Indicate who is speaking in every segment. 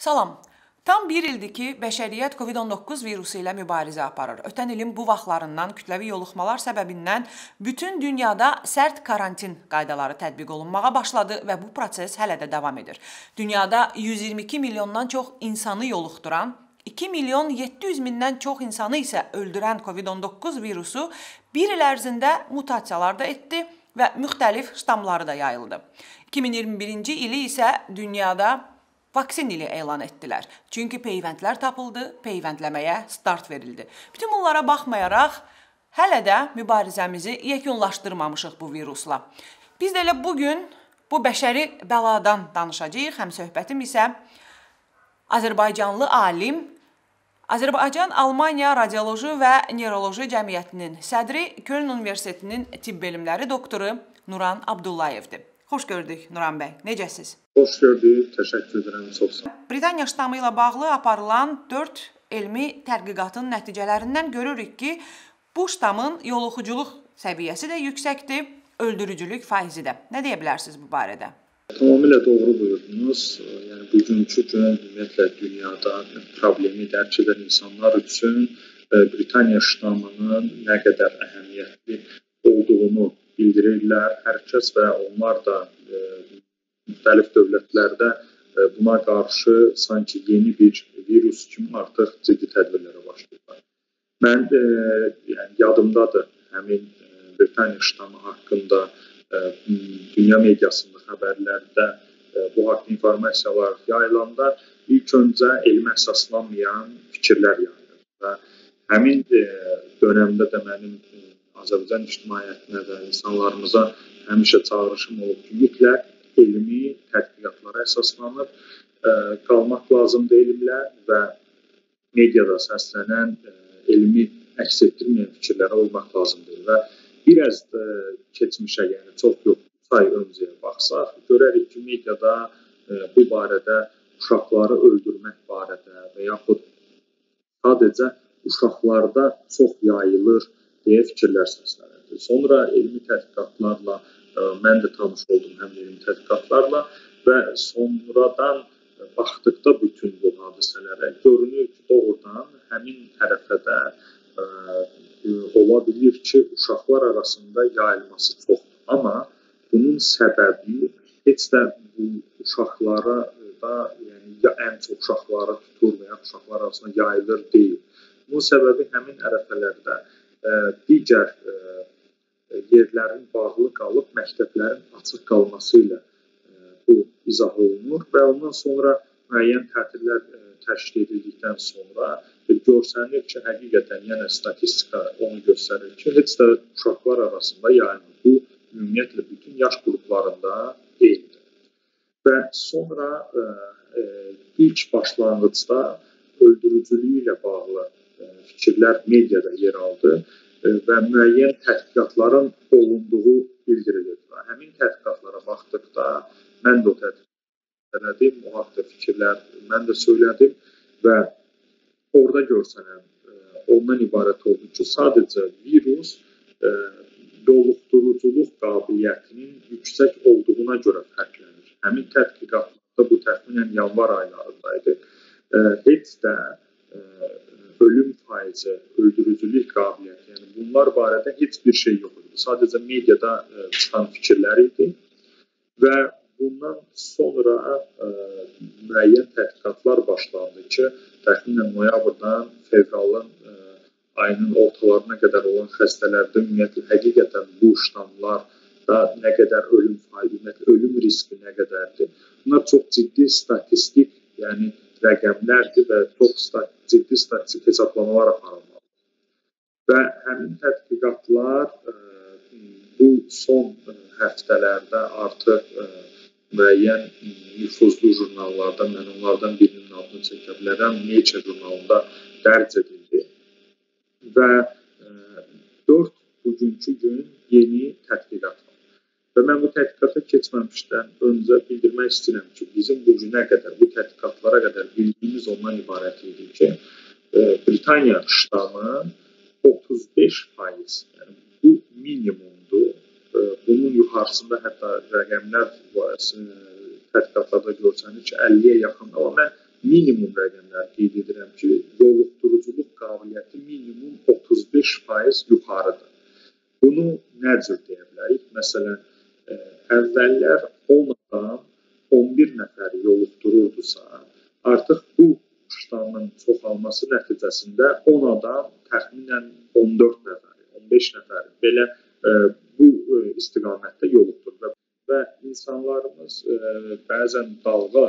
Speaker 1: Salam. Tam bir ildir ki, bəşəriyyət COVID-19 virusu ilə mübarizə aparır. Ötən ilin bu vaxtlarından kütləvi yoluxmalar səbəbindən bütün dünyada sərt karantin qaydaları tətbiq olunmağa başladı və bu proses hələ də davam edir. Dünyada 122 milyondan çox insanı yoluxduran 2 milyon 700 mindən çox insanı isə öldürən COVID-19 virusu bir il ərzində mutasiyalar da etdi və müxtəlif ştamları da yayıldı. 2021-ci ili isə dünyada vaksin ili elan etdilər. Çünki peyvəndlər tapıldı, peyvəndləməyə start verildi. Bütün bunlara baxmayaraq hələ də mübarizəmizi yekunlaşdırmamışıq bu virusla. Biz də elə bu gün bu bəşəri bəladan danışacağıq. Həm söhbətim isə Azərbaycanlı alim Azərbaycan Almaniya Radioloji və Neuroloji Cəmiyyətinin sədri Köln Universitetinin tibb elmləri doktoru Nuran Abdullayevdir. Xoş gördük Nuran bəy. Necəsiz?
Speaker 2: Xoş gördük. Təşəkkür edirəm. Çox sağ olun.
Speaker 1: Britaniya ştamı ilə bağlı aparılan 4 elmi tədqiqatın nəticələrindən görürük ki, bu ştamın yoluxuculuq səviyyəsi də yüksəkdir, öldürücülük faizi də. Nə deyə bilərsiniz bu barədə?
Speaker 2: Tamamilə doğru buyurdunuz. Yəni bugünkü gün ümumiyyətlə dünyada problemi dərk edən insanlar üçün e, Britaniya ştamının nə qədər əhəmiyyətli olduğunu bildirirlər. Hər kəs və onlar da müxtəlif dövlətlərdə e, buna qarşı sanki yeni bir virus kimi artıq ciddi tədbirlərə başlayırlar. Mən e, yəni yadımdadır həmin e, Britaniya ştamı haqqında e, dünya mediasında xəbərlərdə e, bu haqda informasiyalar yayılanda ilk öncə elmə əsaslanmayan fikirlər yayılır və həmin e, dövrdə də mənim e, Azərbaycan ictimaiyyətinə və insanlarımıza həmişə çağırışım olub ki, mütləq elmi tədqiqatlara əsaslanıb ə, qalmaq lazımdır elmlər və mediada səslənən ə, elmi əks etdirməyən fikirlərə uymaq lazımdır və bir az da keçmişə, yəni çox yox, ay öncəyə baxsaq, görərik ki, mediada ə, bu barədə uşaqları öldürmək barədə və yaxud sadəcə uşaqlarda çox yayılır deyə fikirlər səslənirdi. Sonra elmi tədqiqatlarla e, mən də tanış oldum həm elmi tədqiqatlarla və sonradan baxdıqda bütün bu hadisələrə görünür ki, doğrudan həmin tərəfə də ə, e, ola bilər ki, uşaqlar arasında yayılması çoxdur. Amma bunun səbəbi heç də bu uşaqlara da, yəni ya ən çox uşaqlara tutur və ya uşaqlar arasında yayılır deyil. Bunun səbəbi həmin ərəfələrdə digər yerlərin bağlı qalıb məktəblərin açıq qalması ilə bu izah olunur və ondan sonra müəyyən tətillər təşkil edildikdən sonra görsənir ki, həqiqətən yenə statistika onu göstərir ki, heç də uşaqlar arasında yayılmır. Bu ümumiyyətlə bütün yaş qruplarında eynidir. Və sonra ə, ə, ilk başlanğıcda öldürücülüyü ilə bağlı fikirlər mediada yer aldı və müəyyən tədqiqatların olunduğu bildirilir. Həmin tədqiqatlara baxdıqda mən də o tədqiqat elədim, o haqqda fikirlər mən də söylədim və orada görsənən ondan ibarət oldu ki, sadəcə virus yoluxduruculuq qabiliyyətinin yüksək olduğuna görə fərqlənir. Həmin tədqiqatlarda bu təxminən yanvar aylarında idi. Heç də ölüm faizi, öldürücülük qabiliyyəti, yəni bunlar barədə heç bir şey yox idi. Sadəcə mediada ə, e, çıxan fikirlər idi və bundan sonra ə, e, müəyyən tədqiqatlar başlandı ki, təxminən noyabrdan fevralın ə, e, ayının ortalarına qədər olan xəstələrdə ümumiyyətlə həqiqətən bu ştamlar da nə qədər ölüm faizi, ölüm riski nə qədərdir. Bunlar çox ciddi statistik, yəni rəqəmlərdir və çox ciddi statistik hesablamalar aparılmalıdır. Və həmin tədqiqatlar ə, e, bu son e, həftələrdə artıq ə, e, müəyyən nüfuzlu jurnallarda, mən onlardan birinin adını çəkə bilərəm, Nature jurnalında dərc edildi. Və 4 bugünkü gün yeni tədqiqat. Və mən bu tədqiqata keçməmişdən öncə bildirmək istəyirəm ki, bizim bu günə qədər, bu tədqiqatlara qədər bildiyimiz ondan ibarət idi ki, e, Britaniya ştamı 35%, yəni bu minimumdur. E, bunun yuxarısında hətta rəqəmlər tədqiqatlarda görsənir ki, 50-yə yaxın. Amma mən minimum rəqəmlər qeyd edirəm ki, yoluxduruculuq qabiliyyəti minimum 35% yuxarıdır. Bunu nə cür deyə bilərik? Məsələn, əvvəllər 10 adam 11 nəfəri yoluxdururdusa, artıq bu ştamın çoxalması nəticəsində 10 adam təxminən 14 nəfəri, 15 nəfəri belə ə, bu ə, istiqamətdə yoluxdurur və insanlarımız ə, bəzən dalğa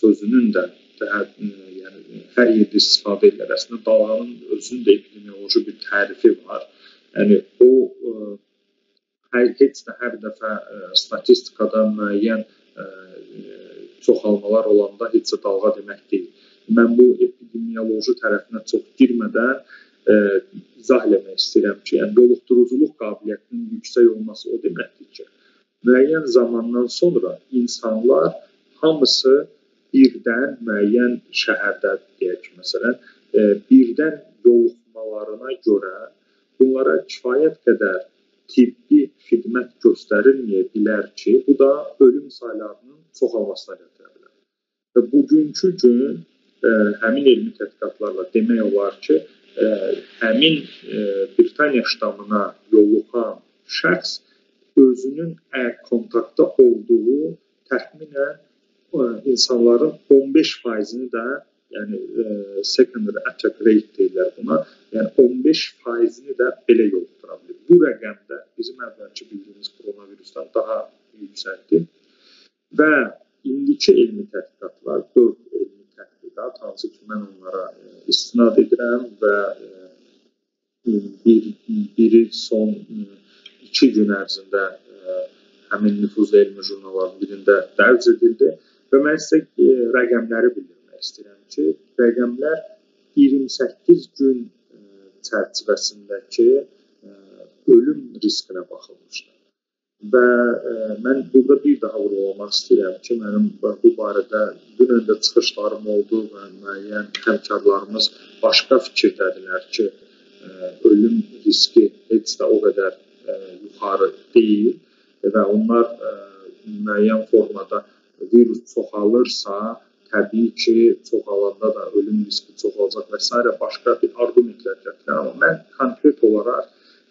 Speaker 2: sözünün də daha yəni hər yerdə istifadə edilir. Əslində dalğanın özünün də epidemioloji bir tərifi var. Yəni o ə, hər heç də hər dəfə ə, statistikada müəyyən ə, çoxalmalar olanda heç də dalğa demək deyil. Mən bu epidemioloji tərəfinə çox girmədən ə, izah eləmək istəyirəm ki, yəni yoluxduruculuq qabiliyyətinin yüksək olması o deməkdir ki, müəyyən zamandan sonra insanlar hamısı birdən müəyyən şəhərdə deyək məsələn, e, birdən yoluxmalarına görə bunlara kifayət qədər tibbi xidmət göstərilməyə bilər ki, bu da ölüm saylarının çoxalmasına gətirə bilər. Və bugünkü gün ə, e, həmin elmi tədqiqatlarla demək olar ki, ə, e, həmin ə, Britaniya ştamına yoluxan şəxs özünün əgər kontaktda olduğu təxminən insanların 15%-ni də yəni e, secondary attack rate deyirlər buna. Yəni 15%-ni də belə yoluxdura bilər. Bu rəqəm bizim əvvəlki bildiyimiz koronavirusdan daha yüksəkdir. Və indiki elmi tədqiqatlar 4 elmi tədqiqat, hansı ki mən onlara e, istinad edirəm və e, bir biri son 2 gün ərzində həmin nüfuzlu elmi jurnalların birində dərc edildi. Və mən sizə e, rəqəmləri bildirmək istəyirəm ki, rəqəmlər 28 gün e, çərçivəsindəki e, ölüm riskinə baxılmışdır. Və mən burada bir daha vurğulamaq istəyirəm ki, mənim bu barədə dünən də çıxışlarım oldu və müəyyən həmkarlarımız başqa fikirdədirlər ki, ölüm riski heç də o qədər yuxarı deyil və onlar müəyyən formada virus çoxalırsa, təbii ki, çoxalanda da ölüm riski çoxalacaq və s. başqa bir arqumentlər gətirir. Amma mən konkret olaraq,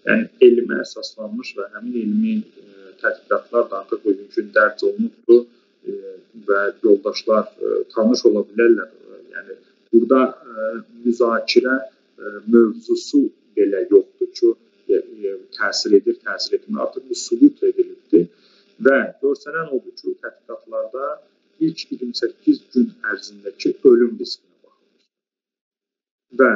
Speaker 2: yəni elmə əsaslanmış və həmin elmi e, tədqiqatlar da artıq bugünkü gün dərc olunubdur e, və yoldaşlar e, tanış ola bilərlər. Yəni burada müzakirə mövzusu belə yoxdur ki, təsir edir, təsir etmir. Artıq bu sübut edilibdir və görsənən odur ki, tədqiqatlarda ilk 28 gün ərzindəki ölüm riskinə baxılır. Və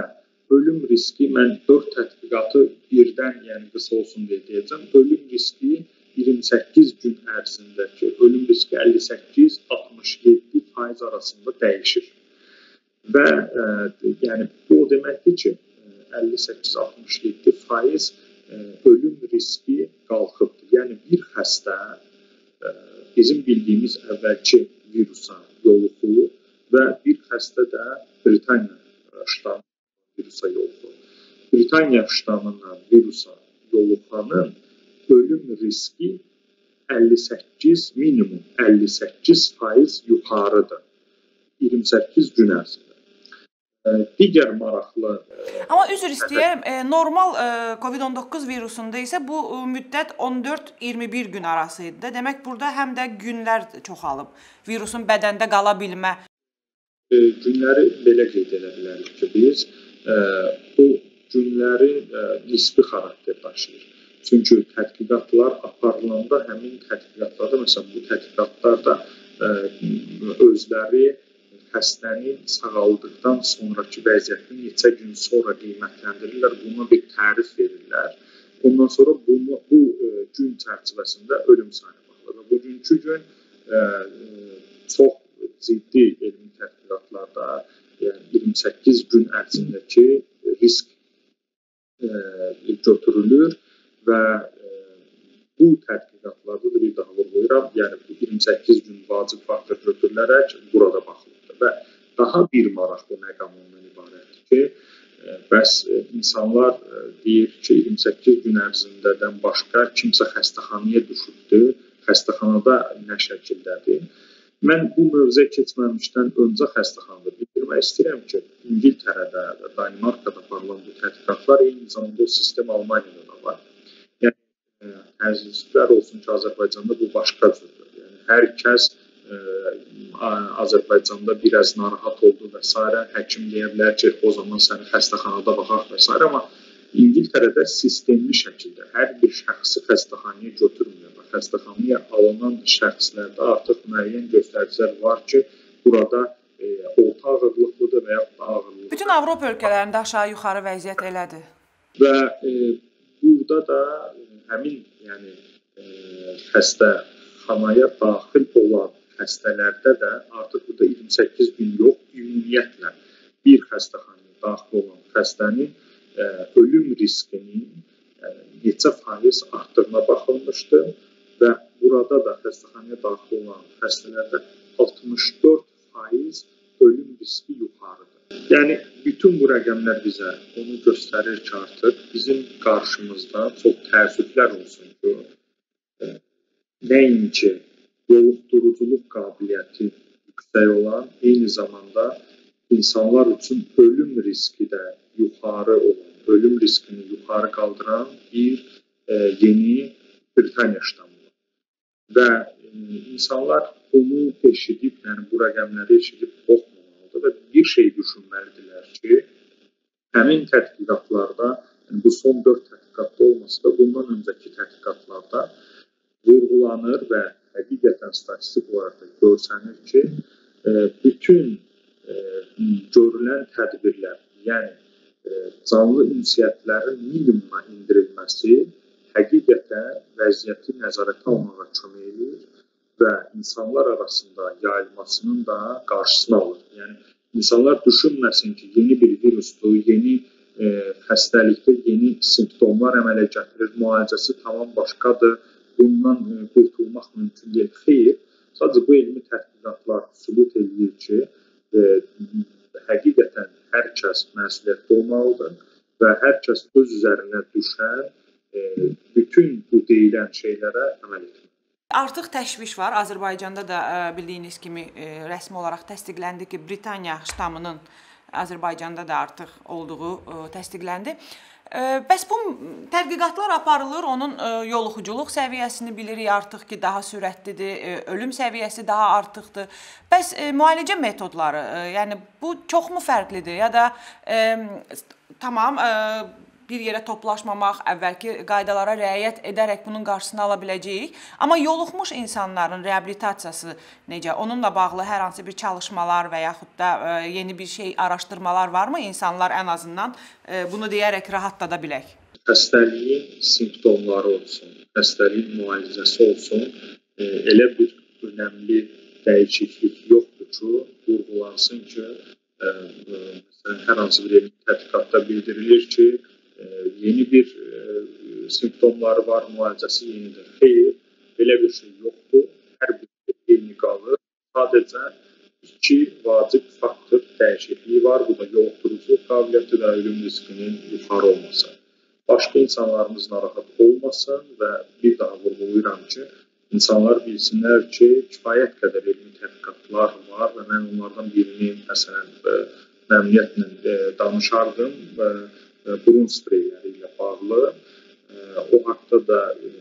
Speaker 2: ölüm riski mən 4 tədqiqatı birdən, yəni qısa olsun deyə deyəcəm. Ölüm riski 28 gün ərzindəki ölüm riski 58-67 faiz arasında dəyişir. Və ə, e, yəni bu o deməkdir ki, 58-67 faiz ə, e, ölüm riski qalxıbdır. Yəni bir xəstə bizim bildiyimiz əvvəlki virusa yoluxulur və bir xəstə də Britaniya ştamı virusa yoluxur. Britaniya ştamından virusa yoluxanın ölüm riski 58 minimum 58% yuxarıdır 28 gün ərzində digər maraqlı
Speaker 1: Amma üzr istəyirəm, e, normal e, COVID-19 virusunda isə bu e, müddət 14-21 gün arası idi. Demək burada həm də günlər çoxalıb. Virusun bədəndə qala bilmə
Speaker 2: günləri belə qeyd edə bilərik ki, biz bu günlərin nisbi xarakter daşıyır. Çünki tədqiqatlar aparılanda həmin tədqiqatlarda məsələn bu tədqiqatlarda özləri xəstənin sağaldıqdan sonrakı vəziyyətini neçə gün sonra qiymətləndirirlər, buna bir tərif verirlər. Ondan sonra bunu bu e, gün çərçivəsində ölüm sayına baxılır. Bugünkü gün ə, e, çox ciddi elmi tədqiqatlarda yəni 28 gün ərzindəki risk ə, e, götürülür və ə, bu tədqiqatlarda da bir daha vurğulayıram, yəni bu 28 gün vacib faktor götürülərək burada baxılır və daha bir maraqlı məqam ondan ibarətdir ki, e, bəs e, insanlar e, deyir ki, 28 gün ərzindədən başqa kimsə xəstəxanaya düşübdü, xəstəxanada nə şəkildədir? Mən bu mövzuya keçməmişdən öncə xəstəxanada bildirmək istəyirəm ki, İngiltərədə və Danimarkada aparılan bu tədqiqatlar eyni zamanda o sistem Almaniyada da var. Yəni təəssüflər olsun ki, Azərbaycanda bu başqa cürdür. Yəni hər kəs ə, Azərbaycanda biraz narahat oldu və s. həkim deyə bilər ki, o zaman səni xəstəxanada baxaq və s. amma İngiltərədə sistemli şəkildə hər bir şəxsi xəstəxanaya götürmür və xəstəxanaya alınan şəxslərdə artıq müəyyən göstəricilər var ki, burada e, orta ağırlıqlıdır və ya da ağırlıqlı.
Speaker 1: Bütün Avropa ölkələrində aşağı-yuxarı vəziyyət elədir.
Speaker 2: Və e, burada da həmin yəni e, xəstəxanaya daxil olan xəstələrdə də artıq burada 28 gün yox, ümumiyyətlə bir xəstəxanaya daxil olan xəstənin ölüm riskinin neçə faiz artdığına baxılmışdı və burada da xəstəxanaya daxil olan xəstələrdə 64% ölüm riski yuxarıdır. Yəni bütün bu rəqəmlər bizə onu göstərir ki, artıq bizim qarşımızda çox təəssüflər olsun ki, nəinki yoluxduruculuq qabiliyyəti yüksək olan, eyni zamanda insanlar üçün ölüm riski də yuxarı olan ölüm riskini yuxarı qaldıran bir e, yeni Britaniya ştamı var. Və e, insanlar bunu eşidib, yəni bu rəqəmləri eşidib qorxmamalıdır və bir şey düşünməlidirlər ki, həmin tədqiqatlarda, yəni bu son 4 tədqiqatda olmasa da, bundan öncəki tədqiqatlarda vurğulanır və həqiqətən statistik olaraq da görsənir ki, e, bütün e, görülən tədbirlər, yəni canlı ünsiyyətlərin minimuma endirilməsi həqiqətən vəziyyəti nəzarətə almağa kömək edir və insanlar arasında yayılmasının da qarşısını alır. Yəni insanlar düşünməsin ki, yeni bir virusdur, yeni e, xəstəlikdə yeni simptomlar əmələ gətirir, müalicəsi tamam başqadır, bundan e, qurtulmaq mümkün deyil. Xeyr, sadəcə bu elmi tədqiqatlar sübut edir ki, e, həqiqətən hər kəs məsuliyyətli olmalıdır və hər kəs öz üzərinə düşən e, bütün bu deyilən şeylərə əməl etməlidir.
Speaker 1: Artıq təşviş var. Azərbaycanda da e, bildiyiniz kimi e, rəsmi olaraq təsdiqləndi ki, Britaniya ştamının Azərbaycanda da artıq olduğu təsdiqləndi. Bəs bu tədqiqatlar aparılır, onun yoluxuculuq səviyyəsini bilirik artıq ki, daha sürətlidir, ölüm səviyyəsi daha artıqdır. Bəs müalicə metodları, yəni bu çoxmu fərqlidir ya da tamam bir yerə toplaşmamaq, əvvəlki qaydalara riayət edərək bunun qarşısını ala biləcəyik. Amma yoluxmuş insanların reabilitasiyası necə? Onunla bağlı hər hansı bir çalışmalar və yaxud da e, yeni bir şey araşdırmalar varmı? İnsanlar ən azından e, bunu deyərək rahatlada bilək.
Speaker 2: Xəstəliyin simptomları olsun, xəstəliyin müalicəsi olsun, e, elə bir önəmli dəyişiklik yoxdur ki, vurğulansın ki, məsələn hər hansı bir elmi tədqiqatda bildirilir ki, yeni bir simptomları var, müalicəsi yenidir. Xeyr, belə bir şey yoxdur. Hər bir eyni qalır. Sadəcə iki vacib faktor dəyişikliyi var. Bu da yoluxduruculuq qabiliyyəti və ölüm riskinin yuxarı olması. Başqa insanlarımız narahat olmasın və bir daha vurğulayıram ki, insanlar bilsinlər ki, kifayət qədər elmi tədqiqatlar var və mən onlardan birini məsələn məmnuniyyətlə danışardım və burun spreyləri ilə bağlı o haqqda da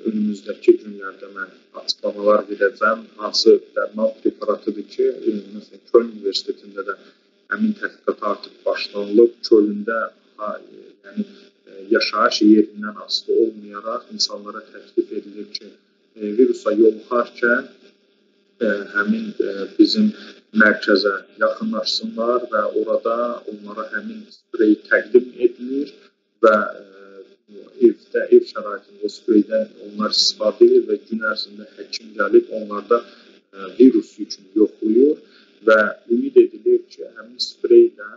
Speaker 2: önümüzdəki günlərdə mən açıqlamalar verəcəm. Hansı dərman preparatıdır ki, məsələn, Köln Universitetində də həmin tədqiqat artıq başlanılıb. Kölndə yəni yaşayış yerindən asılı olmayaraq insanlara təklif edilir ki, virusa yoluxarkən həmin bizim mərkəzə yaxınlaşsınlar və orada onlara həmin sprey təqdim edilir və e, evdə, ev şəraitində o spreydən onlar istifadə edir və gün ərzində həkim gəlib onlarda e, virus yükünü yoxlayır və ümid edilir ki, həmin spreylə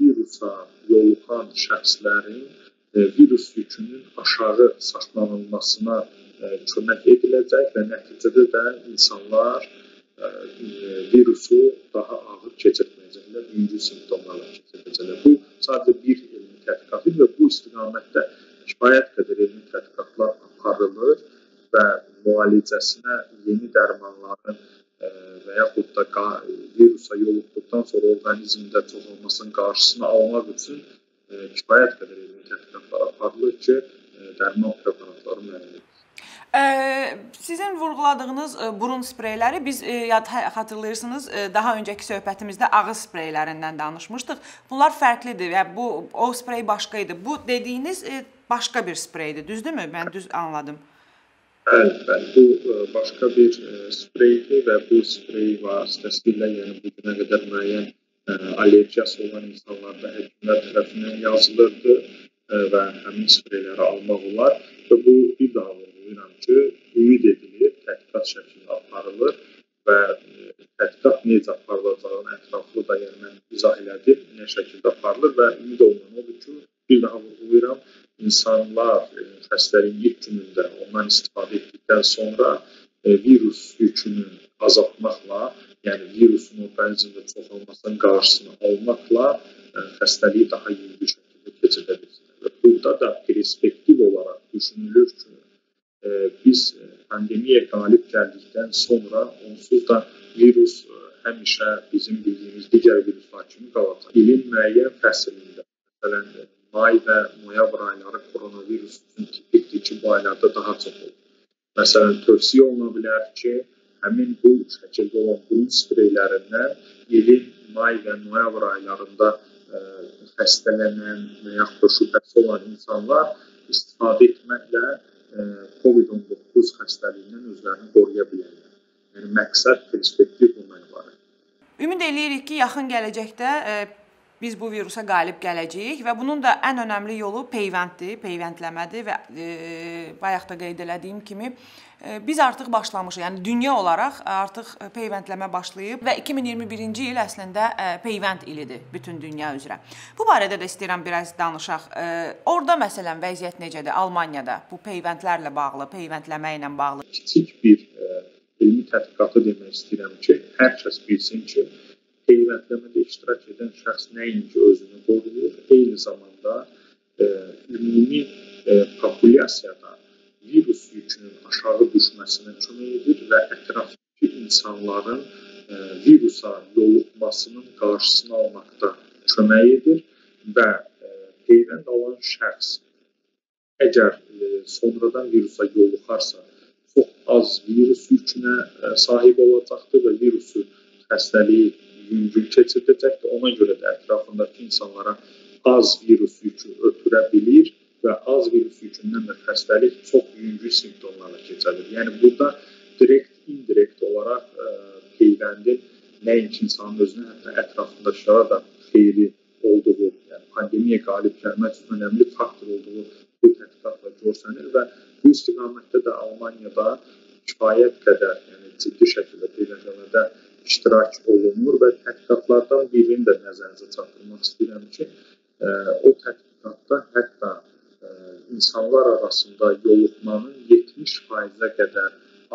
Speaker 2: virusa yoluxan şəxslərin e, virus yükünün aşağı saxlanılmasına kömək ediləcək və nəticədə də insanlar virusu daha ağır keçirməyəcəklər, yüngül simptomlarla keçirəcəklər. Bu sadəcə bir elmi tədqiqatdır və bu istiqamətdə kifayət qədər elmi tədqiqatlar aparılır və müalicəsinə yeni dərmanların və yaxud da virusa yoluxduqdan sonra orqanizmdə çoxalmasının qarşısını almaq üçün kifayət qədər elmi tədqiqatlar aparılır ki, dərman preparatları müəyyən edilir.
Speaker 1: Sizin vurğuladığınız burun spreyləri biz yad hə, xatırlayırsınız, daha öncəki söhbətimizdə ağız spreylərindən danışmışdıq. Bunlar fərqlidir və bu o sprey başqa idi. Bu dediyiniz başqa bir spreydir, düzdürmü? Mən düz anladım.
Speaker 2: Bəli, bəli. Bu başqa bir spreydir və bu sprey vasitəsilə, yəni bu günə qədər müəyyən allergiyası olan insanlarda həkimlər tərəfindən yazılırdı və həmin spreyləri almaq olar və bu bir daha vurğulayıram ki, ümid edilir, tədqiqat şəklində aparılır və tədqiqat necə aparılacağını ətraflı da yəni mən izah elədim, nə şəkildə aparılır və ümid olunan odur ki, bir daha vurğulayıram, insanlar xəstəliyin ilk günündə ondan istifadə etdikdən sonra virus yükünü azaltmaqla, yəni virusun orqanizmdə çoxalmasının qarşısını almaqla xəstəliyi daha yüngül şəkildə keçirdə bilirlər. Və burada da perspektiv olaraq düşünülür ki, biz pandemiyaya qalib gəldikdən sonra onsuz da virus həmişə bizim bildiyimiz digər viruslar kimi qalacaq. İlin müəyyən fəslində, məsələn, may və noyabr ayları koronavirus üçün tipikdir ki, bu aylarda daha çox olur. Məsələn, tövsiyə oluna bilər ki, həmin bu şəkildə olan burun spreylərindən ilin may və noyabr aylarında ə, xəstələnən və yaxud da şübhəsi olan insanlar istifadə etməklə COVID-19 xəstəliyindən özlərini qoruya bilərlər. Yəni məqsəd perspektiv bundan ibarətdir.
Speaker 1: Ümid eləyirik ki, yaxın gələcəkdə biz bu virusa qalib gələcəyik və bunun da ən önəmli yolu peyvənddir, peyvəndləmədir və e, bayaq da qeyd elədiyim kimi e, biz artıq başlamışıq. Yəni dünya olaraq artıq peyvəndləmə başlayıb və 2021-ci il əslində e, peyvənd ilidir bütün dünya üzrə. Bu barədə də istəyirəm biraz danışaq. E, orada məsələn vəziyyət necədir Almaniyada bu peyvəndlərlə bağlı, peyvəndləmə ilə bağlı?
Speaker 2: Kiçik bir e, elmi tədqiqatı demək istəyirəm ki, hər kəs bilsin ki, peyvəndləmədə iştirak edən şəxs nəinki özünü qoruyur, eyni zamanda e, ümumi e, populyasiyada virus yükünün aşağı düşməsinə kömək edir və ətrafdakı insanların e, virusa yoluxmasının qarşısını almaqda kömək edir və e, peyvənd alan şəxs əgər e, sonradan virusa yoluxarsa, çox az virus yükünə e, sahib olacaqdır və virusu xəstəliyi yüngül keçirdəcəkdir. Ona görə də ətrafındakı insanlara az virus yükü ötürə bilir və az virus yükündən də xəstəlik çox yüngül simptomlarla keçirir. Yəni burada direkt, indirekt olaraq ə, e, peyvəndin nəinki insanın özünə, hətta ətrafındakılara da xeyri olduğu, yəni pandemiya qalib gəlmək üçün önəmli faktor olduğu bu tədqiqatla görsənir və bu istiqamətdə də Almaniyada kifayət qədər, yəni ciddi şəkildə peyvəndləmədə iştirak olunur və tədqiqatlardan birini də nəzərinizə çatdırmaq istəyirəm ki, e, o tədqiqatda hətta e, insanlar arasında yoluxmanın 70%-ə qədər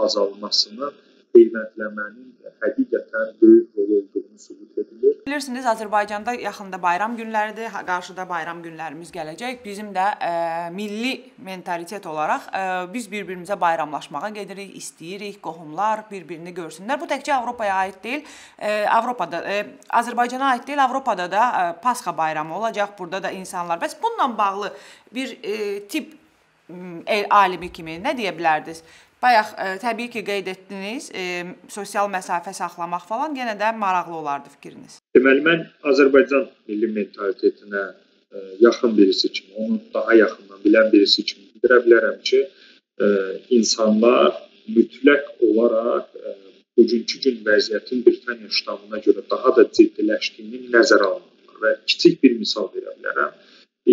Speaker 2: azalmasını qiymətləmənin həqiqətən böyük rol olduğunu sübut edilir.
Speaker 1: Bilirsiniz, Azərbaycanda yaxında bayram günləridir, qarşıda bayram günlərimiz gələcək. Bizim də ə, e, milli mentalitet olaraq ə, e, biz bir-birimizə bayramlaşmağa gedirik, istəyirik, qohumlar bir-birini görsünlər. Bu təkcə Avropaya aid deyil, ə, e, Avropada, ə, Azərbaycana aid deyil, Avropada da ə, Pasxa bayramı olacaq. Burada da insanlar. Bəs bununla bağlı bir ə, tip el alimi kimi nə deyə bilərdiniz? Bayaq ə, e, təbii ki, qeyd etdiniz, ə, e, sosial məsafə saxlamaq falan yenə də maraqlı olardı fikriniz.
Speaker 2: Deməli mən Azərbaycan milli mentalitetinə ə, e, yaxın birisi kimi, onu daha yaxından bilən birisi kimi bildirə bilərəm ki, ə, insanlar mütləq olaraq ə, bugünkü gün vəziyyətin Britaniya ştamına görə daha da ciddiləşdiyini nəzərə almalılar və kiçik bir misal verə bilərəm.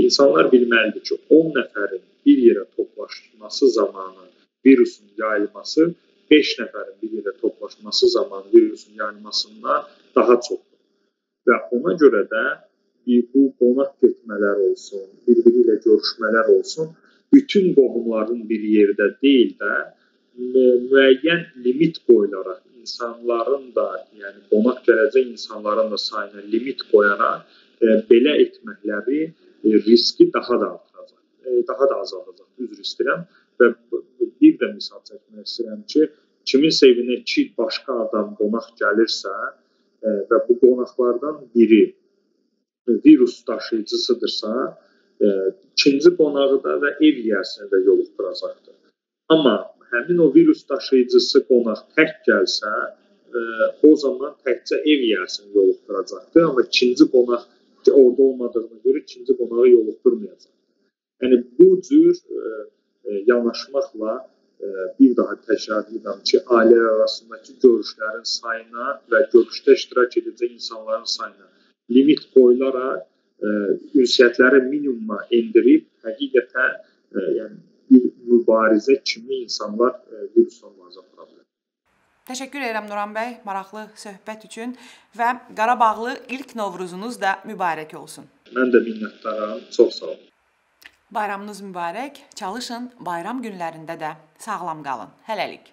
Speaker 2: İnsanlar bilməlidir ki, 10 nəfərin bir yerə toplaşması zamanı virusun yayılması 5 nəfərin bir yerə toplaşması zamanı virusun yayılmasından daha çoxdur. Və ona görə də bu qonaq getmələr olsun, bir-biri ilə görüşmələr olsun, bütün qohumların bir yerdə deyil də müəyyən limit qoyularaq insanların da, yəni qonaq gələcək insanların da sayına limit qoyaraq e, belə etməkləri e, riski daha da artıracaq, e, daha da azaldacaq. Üzr istəyirəm və də misal çəkmək istəyirəm ki, kiminsə evinə iki başqa adam qonaq gəlirsə e, və bu qonaqlardan biri virus daşıyıcısıdırsa, e, ikinci qonağı da və ev yiyəsini də yoluxduracaqdır. Amma həmin o virus daşıyıcısı qonaq tək gəlsə, e, o zaman təkcə ev yiyəsini yoluxduracaqdır, amma ikinci qonaq orada olmadığına görə ikinci qonağı yoluxdurmayacaq. Yəni bu cür yanaşmaqla bir daha təkrar edirəm ki, ailələr arasındakı görüşlərin sayına və görüşdə iştirak edəcək insanların sayına limit qoyularaq e, ünsiyyətləri minimuma endirib həqiqətən e, yəni bir mübarizə kimi insanlar e, virusla mübarizə apara bilər.
Speaker 1: Təşəkkür edirəm Nuran bəy, maraqlı söhbət üçün və Qarabağlı ilk Novruzunuz da mübarək olsun.
Speaker 2: Mən də minnətdaram. Çox sağ olun.
Speaker 1: Bayramınız mübarək. Çalışın bayram günlərində də sağlam qalın. Hələlik.